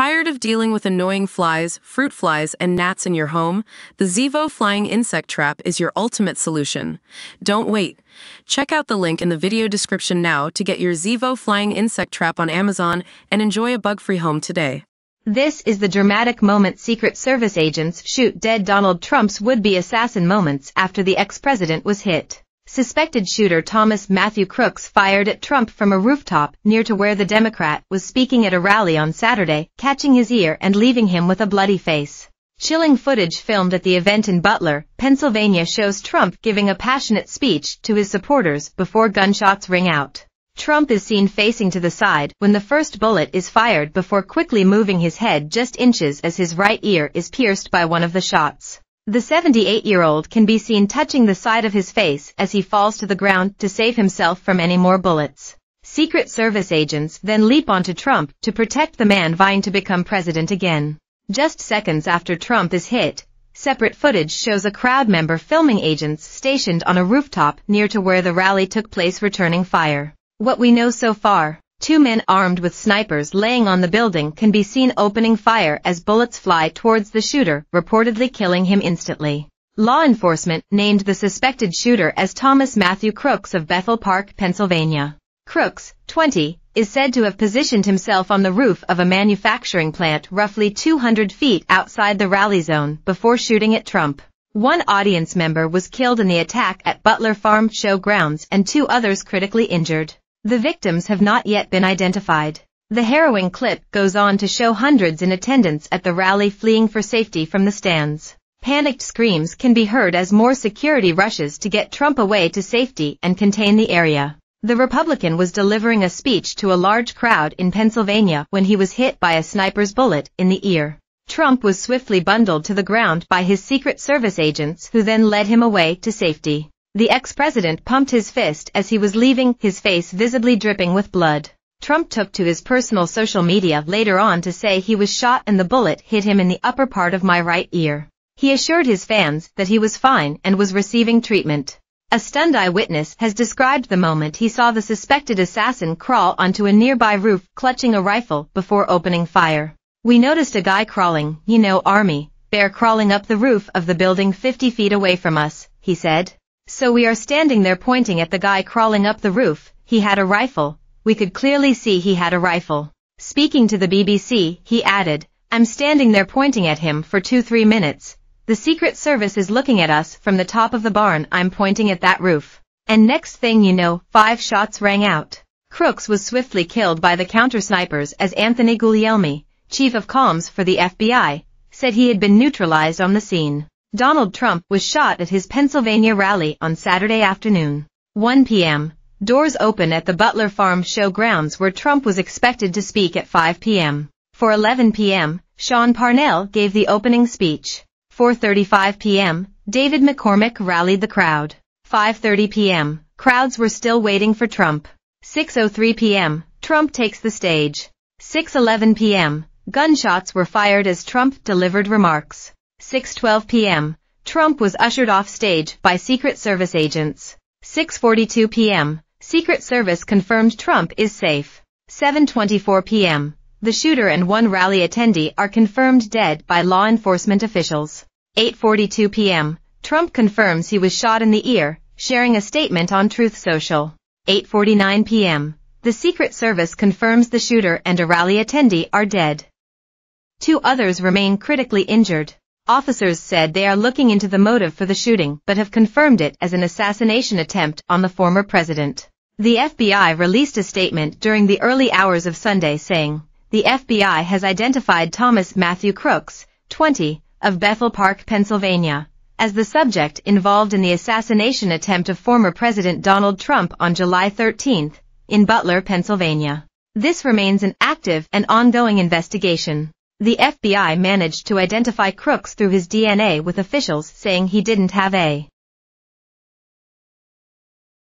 Tired of dealing with annoying flies, fruit flies, and gnats in your home? The Zevo Flying Insect Trap is your ultimate solution. Don't wait. Check out the link in the video description now to get your Zevo Flying Insect Trap on Amazon and enjoy a bug-free home today. This is the dramatic moment Secret Service agents shoot dead Donald Trump's would-be assassin moments after the ex-president was hit. Suspected shooter Thomas Matthew Crooks fired at Trump from a rooftop near to where the Democrat was speaking at a rally on Saturday, catching his ear and leaving him with a bloody face. Chilling footage filmed at the event in Butler, Pennsylvania shows Trump giving a passionate speech to his supporters before gunshots ring out. Trump is seen facing to the side when the first bullet is fired before quickly moving his head just inches as his right ear is pierced by one of the shots. The 78-year-old can be seen touching the side of his face as he falls to the ground to save himself from any more bullets. Secret Service agents then leap onto Trump to protect the man vying to become president again. Just seconds after Trump is hit, separate footage shows a crowd member filming agents stationed on a rooftop near to where the rally took place returning fire. What we know so far, Two men armed with snipers laying on the building can be seen opening fire as bullets fly towards the shooter, reportedly killing him instantly. Law enforcement named the suspected shooter as Thomas Matthew Crooks of Bethel Park, Pennsylvania. Crooks, 20, is said to have positioned himself on the roof of a manufacturing plant roughly 200 feet outside the rally zone before shooting at Trump. One audience member was killed in the attack at Butler Farm Show grounds and two others critically injured. The victims have not yet been identified. The harrowing clip goes on to show hundreds in attendance at the rally fleeing for safety from the stands. Panicked screams can be heard as more security rushes to get Trump away to safety and contain the area. The Republican was delivering a speech to a large crowd in Pennsylvania when he was hit by a sniper's bullet in the ear. Trump was swiftly bundled to the ground by his Secret Service agents who then led him away to safety. The ex-president pumped his fist as he was leaving, his face visibly dripping with blood. Trump took to his personal social media later on to say he was shot and the bullet hit him in the upper part of my right ear. He assured his fans that he was fine and was receiving treatment. A stunned eyewitness has described the moment he saw the suspected assassin crawl onto a nearby roof clutching a rifle before opening fire. We noticed a guy crawling, you know army, bear crawling up the roof of the building 50 feet away from us, he said. So we are standing there pointing at the guy crawling up the roof, he had a rifle, we could clearly see he had a rifle. Speaking to the BBC, he added, I'm standing there pointing at him for two three minutes. The Secret Service is looking at us from the top of the barn I'm pointing at that roof. And next thing you know, five shots rang out. Crooks was swiftly killed by the counter-snipers as Anthony Guglielmi, chief of comms for the FBI, said he had been neutralized on the scene. Donald Trump was shot at his Pennsylvania rally on Saturday afternoon. 1 p.m. Doors open at the Butler Farm show grounds where Trump was expected to speak at 5 p.m. For 11 p.m., Sean Parnell gave the opening speech. 4.35 p.m., David McCormick rallied the crowd. 5.30 p.m., crowds were still waiting for Trump. 6.03 p.m., Trump takes the stage. 6.11 p.m., gunshots were fired as Trump delivered remarks. 6.12 p.m., Trump was ushered off stage by Secret Service agents. 6.42 p.m., Secret Service confirmed Trump is safe. 7.24 p.m., the shooter and one rally attendee are confirmed dead by law enforcement officials. 8.42 p.m., Trump confirms he was shot in the ear, sharing a statement on Truth Social. 8.49 p.m., the Secret Service confirms the shooter and a rally attendee are dead. Two others remain critically injured. Officers said they are looking into the motive for the shooting but have confirmed it as an assassination attempt on the former president. The FBI released a statement during the early hours of Sunday saying, the FBI has identified Thomas Matthew Crooks, 20, of Bethel Park, Pennsylvania, as the subject involved in the assassination attempt of former President Donald Trump on July 13, in Butler, Pennsylvania. This remains an active and ongoing investigation. The FBI managed to identify Crooks through his DNA with officials saying he didn't have a